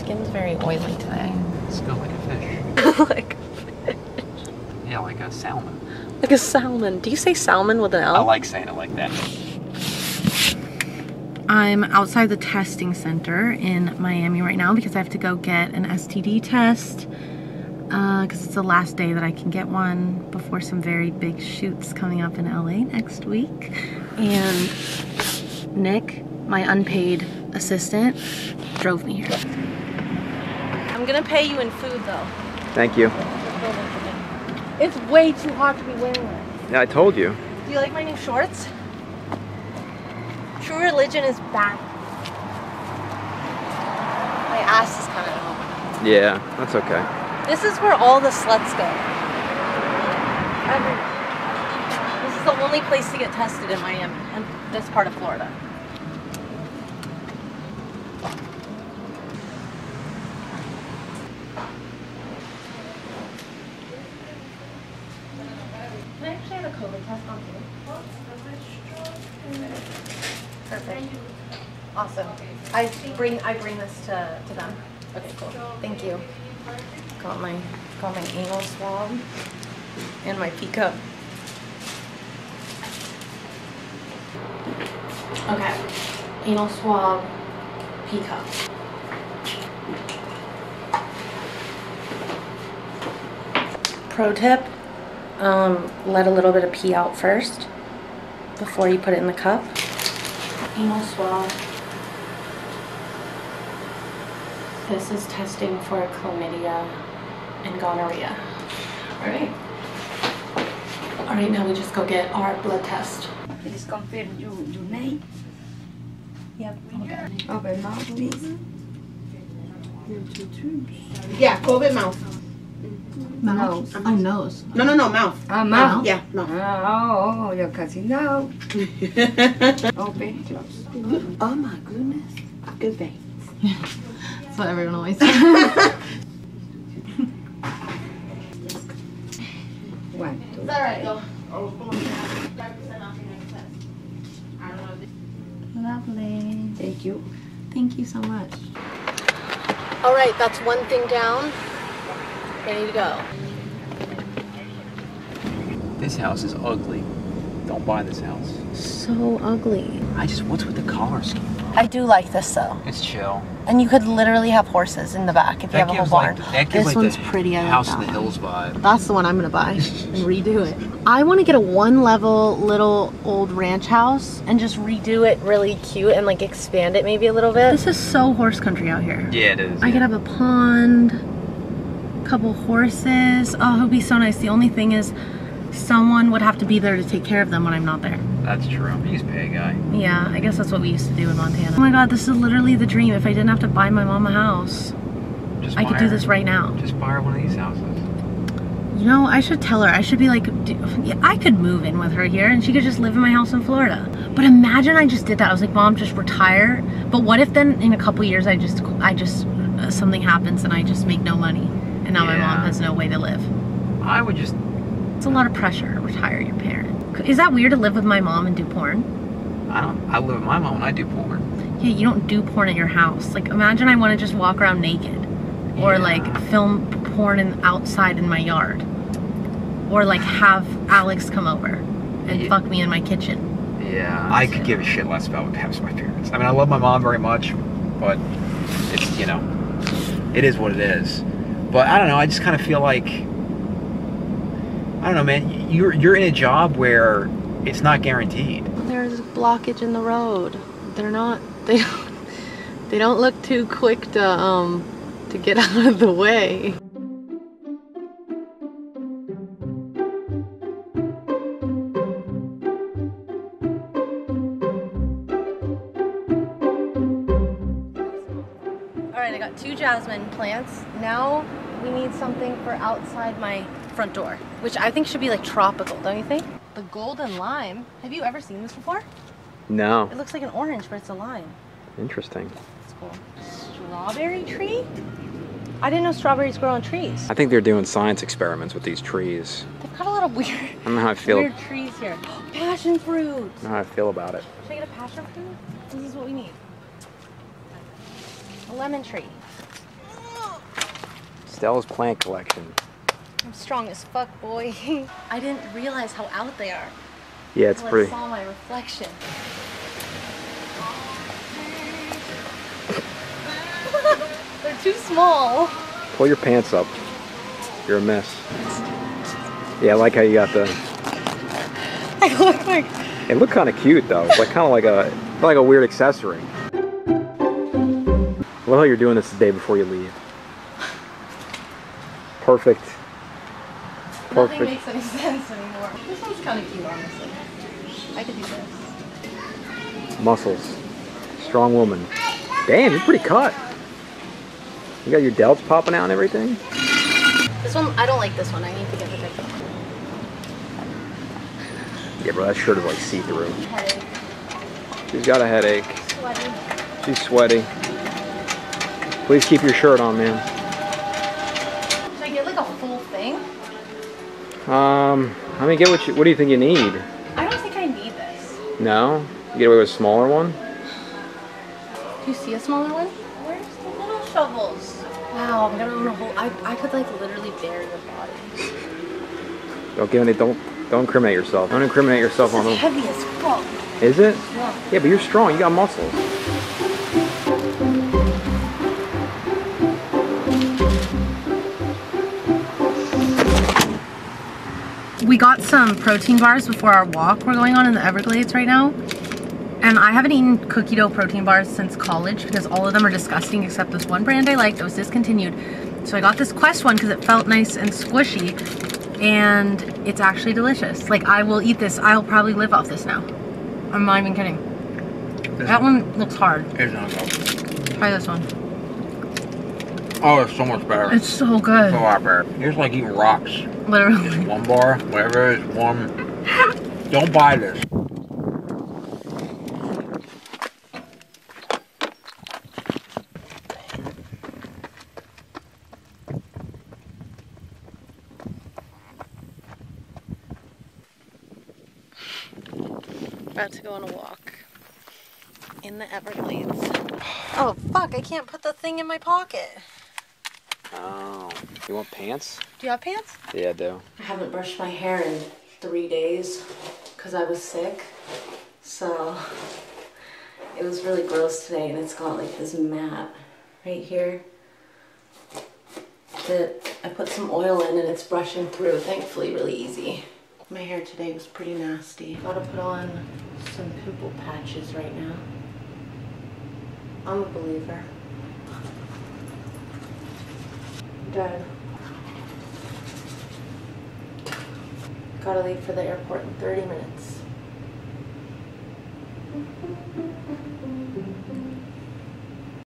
skin's very oily today. Smell like a fish. like, a fish. Yeah, like a salmon. like a salmon. Do you say salmon with an L? I like saying it like that. I'm outside the testing center in Miami right now because I have to go get an STD test uh, because it's the last day that I can get one before some very big shoots coming up in LA next week. And Nick, my unpaid assistant, drove me here. I'm gonna pay you in food though. Thank you. It's way too hot to be wearing this. Yeah, I told you. Do you like my new shorts? True religion is back. My ass is kind of. Yeah, that's okay. This is where all the sluts go. Every, this is the only place to get tested in Miami and this part of Florida. Can I actually have a COVID test on too? Perfect. Awesome. I bring I bring this to, to them. Okay, cool. Thank you. Got my got my anal swab and my pee cup. Okay. Anal swab, pee cup. Pro tip, um, let a little bit of pee out first before you put it in the cup. Anal swab. This is testing for chlamydia and gonorrhea. Alright. Alright, now we just go get our blood test. Please confirm your, your name. Yep. Open mouth, please. Yeah, COVID mouth. Nose. Oh, nose. No, no, no, mouth. Ah, mouth. Yeah, mouth. Ah, oh, your cousin now. Open, close. oh my goodness. Good veins. That's what everyone always says. One, two. Alright, go. Lovely. Thank you. Thank you so much. Alright, that's one thing down. Ready to go. This house is ugly. Don't buy this house. So ugly. I just, what's with the color scheme? I do like this though. It's chill. And you could literally have horses in the back if you have a whole barn. like, that gives this like one's the pretty. I like House that in the one. Hills vibe. That's the one I'm gonna buy and redo it. I want to get a one level little old ranch house and just redo it really cute and like expand it maybe a little bit. This is so horse country out here. Yeah, it is. I could have a pond, couple horses. Oh, it would be so nice. The only thing is someone would have to be there to take care of them when I'm not there. That's true. He's pay guy. Yeah, I guess that's what we used to do in Montana. Oh my god, this is literally the dream. If I didn't have to buy my mom a house, Just I could do her- this right now. Just buy her one of these houses. You know, I should tell her. I should be like, yeah, I could move in with her here and she could just live in my house in Florida. But imagine I just did that. I was like, mom, just retire. But what if then in a couple years I just, I just, uh, something happens and I just make no money and now my mom has no way to live? I would just, It's a lot of pressure to retire your parent. Is that weird to live with my mom and do porn? I don't, I live with my mom and I do porn. Yeah, you don't do porn at your house. Like, imagine I want to just walk around naked, or Yeah. like film porn in, outside in my yard, or like have Alex come over and Yeah. fuck me in my kitchen. Yeah. I could give a shit less about what happens to my parents. I mean, I love my mom very much, but it's, you know, it is what it is. But I don't know, I just kind of feel like, I don't know, man, you're, you're in a job where it's not guaranteed. There's blockage in the road. They're not. They don't. They don't look too quick to um to get out of the way. All right, I got two jasmine plants. Now we need something for outside my front door, which I think should be like tropical, don't you think? The golden lime. Have you ever seen this before? No. It looks like an orange, but it's a lime. Interesting. It's cool. Strawberry tree? I didn't know strawberries grow on trees. I think they're doing science experiments with these trees. They've got a lot of weird, I don't know how I feel. weird trees here. Passion fruit. I don't know how I feel about it. Should I get a passion fruit? This is what we need. A lemon tree. Stella's plant collection. I'm strong as fuck, boy. I didn't realize how out they are. Yeah, it's pretty. I saw my reflection. They're too small. Pull your pants up. You're a mess. Yeah, I like how you got the. I look like It looked kind of cute though. It's like kind of like a like a weird accessory. Well, how you're doing this the day before you leave. Perfect. nothing Perfect. makes any sense anymore. This one's kind of cute, honestly. I could do this. Muscles. Strong woman. Damn, you're pretty cut. You got your delts popping out and everything. This one, I don't like this one. I need to get the bigger one. Yeah, bro, that shirt is like see-through. She's got a headache. sweaty. She's sweaty. Please keep your shirt on, man. Um, I mean, get what you. What do you think you need? I don't think I need this. No, you get away with a smaller one. Do you see a smaller one? Where's the little shovels? Wow, I'm gonna own a whole. I, I could like literally bury your body. Don't give any. Don't don't incriminate yourself. Don't incriminate yourself on It's them. heavy as fuck. Is it? Yeah. Yeah, but you're strong. You got muscles. We got some protein bars before our walk we're going on in the Everglades right now. And I haven't eaten cookie dough protein bars since college because all of them are disgusting except this one brand I liked that was discontinued. So I got this Quest one because it felt nice and squishy and it's actually delicious. Like I will eat this. I'll probably live off this now. I'm not even kidding. That one looks hard. Here's another go. Try this one. Oh, it's so much better. It's so good. It's a good. lot better. It's like eating rocks. Literally. One bar, whatever it is, one. Don't buy this. About to go on a walk in the Everglades. Oh fuck, I can't put the thing in my pocket. Oh, you want pants? Do you have pants? Yeah, I do. I haven't brushed my hair in three days because I was sick. So it was really gross today and it's got like this mat right here that I put some oil in and it's brushing through, thankfully really easy. My hair today was pretty nasty. Gotta put on some pimple patches right now. I'm a believer. Dead. Gotta leave for the airport in 30 minutes.